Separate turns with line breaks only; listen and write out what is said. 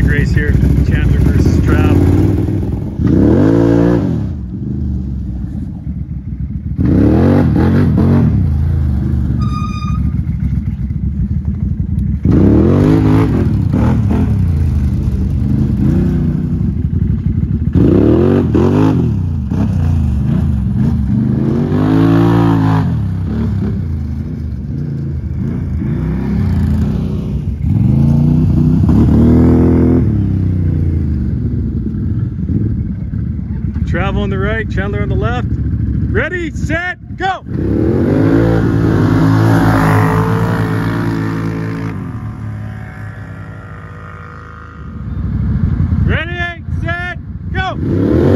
drag race here, Chandler. Travel on the right, Chandler on the left. Ready, set, go! Ready, set, go!